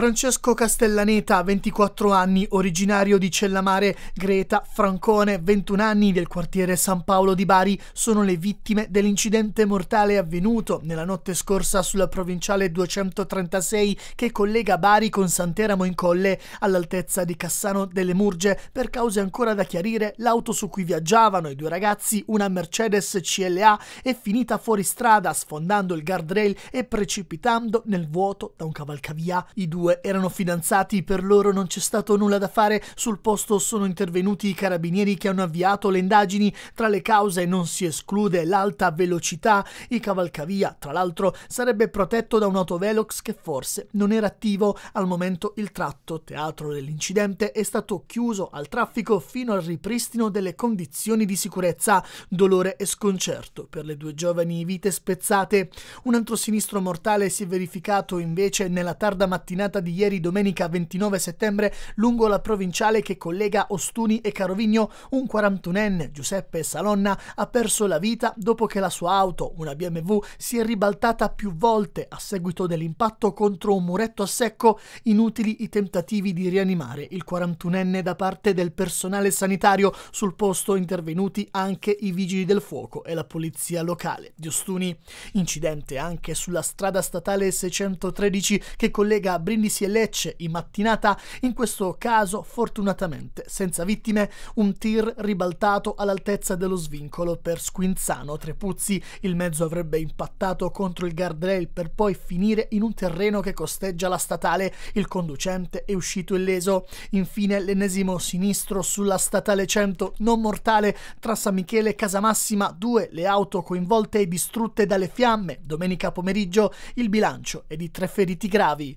Francesco Castellaneta, 24 anni, originario di Cellamare, Greta Francone, 21 anni, del quartiere San Paolo di Bari, sono le vittime dell'incidente mortale avvenuto nella notte scorsa sulla provinciale 236 che collega Bari con Sant'Eramo in Colle all'altezza di Cassano delle Murge. Per cause ancora da chiarire, l'auto su cui viaggiavano i due ragazzi, una Mercedes CLA, è finita fuori strada sfondando il guardrail e precipitando nel vuoto da un cavalcavia. I due due erano fidanzati, per loro non c'è stato nulla da fare, sul posto sono intervenuti i carabinieri che hanno avviato le indagini, tra le cause non si esclude l'alta velocità, il cavalcavia tra l'altro sarebbe protetto da un autovelox che forse non era attivo, al momento il tratto teatro dell'incidente è stato chiuso al traffico fino al ripristino delle condizioni di sicurezza, dolore e sconcerto per le due giovani vite spezzate. Un altro sinistro mortale si è verificato invece nella tarda mattinata giornata di ieri domenica 29 settembre lungo la provinciale che collega Ostuni e Carovigno un 41enne, Giuseppe Salonna, ha perso la vita dopo che la sua auto, una BMW, si è ribaltata più volte a seguito dell'impatto contro un muretto a secco, inutili i tentativi di rianimare il 41enne da parte del personale sanitario, sul posto intervenuti anche i vigili del fuoco e la polizia locale di Ostuni. Incidente anche sulla strada statale 613 che collega Brindisi Brindisi e Lecce in mattinata, in questo caso fortunatamente senza vittime, un tir ribaltato all'altezza dello svincolo per Squinzano Trepuzzi. Il mezzo avrebbe impattato contro il guardrail per poi finire in un terreno che costeggia la statale. Il conducente è uscito illeso. Infine l'ennesimo sinistro sulla statale 100 non mortale tra San Michele e Casamassima, due le auto coinvolte e distrutte dalle fiamme. Domenica pomeriggio il bilancio è di tre feriti gravi.